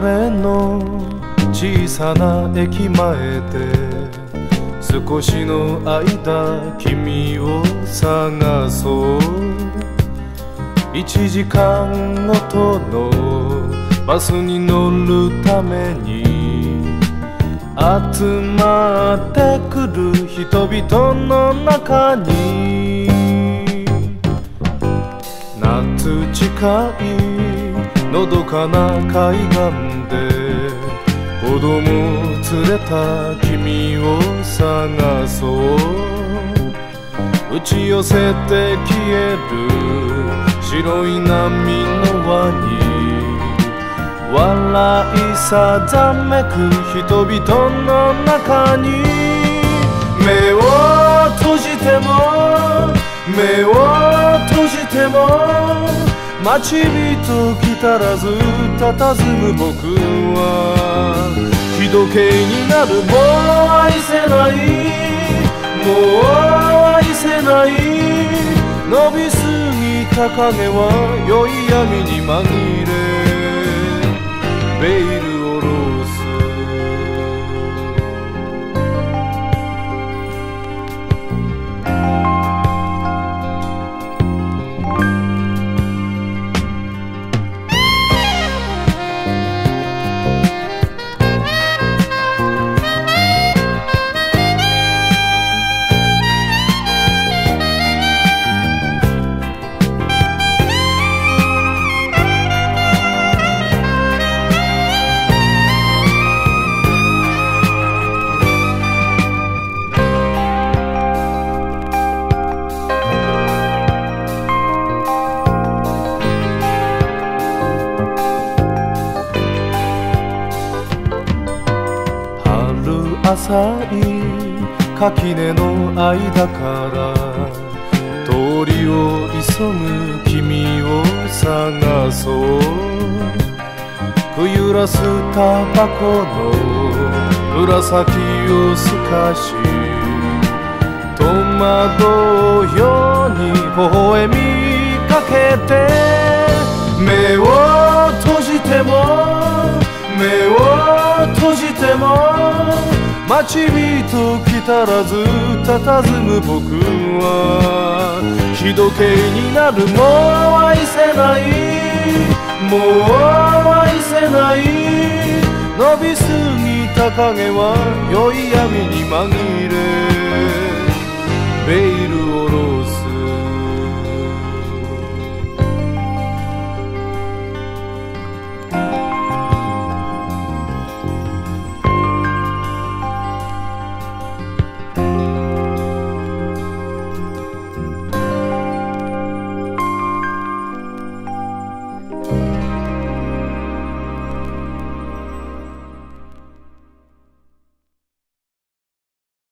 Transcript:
れの小さな駅前で少しの間君を探そう。1時間ごとのバスに乗るために集まってくる人々の中に。夏近い。のどかな海岸で子供連れた君を探そう。打ち寄せて消える白い波の輪に笑いさざめく人々の中に目を閉じても目を閉じても待ち人たらず佇む僕は。日時計になるもう愛せない。もう愛せない。伸びすぎた影は良い闇に紛れ。浅い垣根の間から通りを急ぐ君を探そう。くゆらすタバコの紫を透かし戸惑うように微笑みかけて。も待ち人来たらず佇む僕は。日時計になるもう愛せない。もう愛せない。伸びすぎた影は良い闇に紛れ。